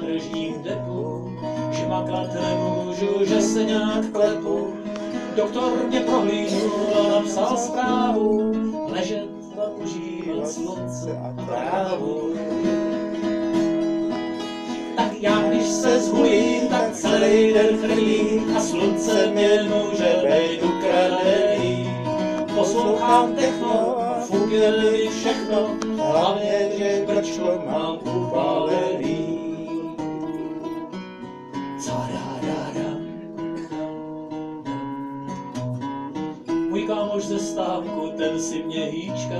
tržním deku, že makat nemůžu, že se nějak klepu. Doktor mě prohlídnul a napsal zprávu, ležet a užívat slunce a trávu. Tak já, když se zhulím, tak celý den chrlím a slunce mě může bejt ukradený. Poslouchám techno, fuk je mi všechno, hlavně, že brčko mám upálený. Můj kámoš ze stávku, ten si mě hýčka,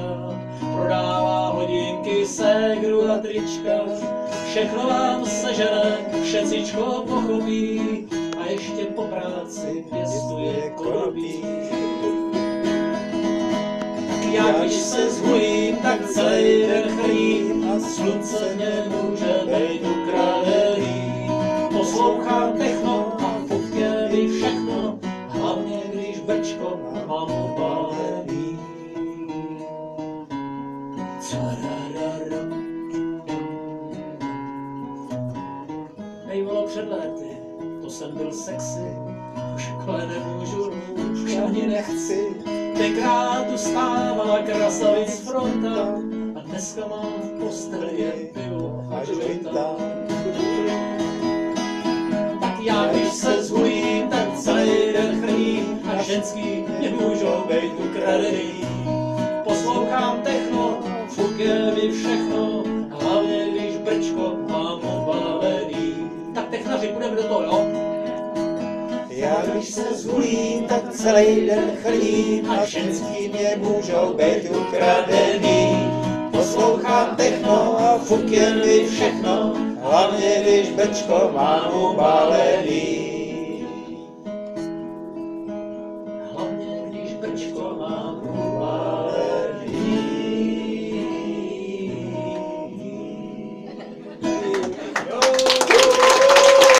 prodává hodinky, ségru a trička. Všechno vám sežene, všecičko pochopí a ještě po práci pěstuje. Tak já, když se zhulím, tak celý den chrlím a slunce mě může bejt Bývalo před léty, to jsem byl sexy, v škole nemůžu, už ani nechci. Tenkrát tu stávala krasavic fronta a dneska mám v posteli jen pivo a jointa. Tak já, když se zhulím, tak celý den chrlím a ženský nemůžou být ukradený. Poslouchám techno, je mi všechno, hlavně když brčko mám obalený. Tak technaři, půjdeme do toho, jo? Já když se zhulím, tak celý den chrlím a ženský mě můžou být ukradený. Poslouchám techno a fuk je mi všechno, hlavně když bečko mám ubalený.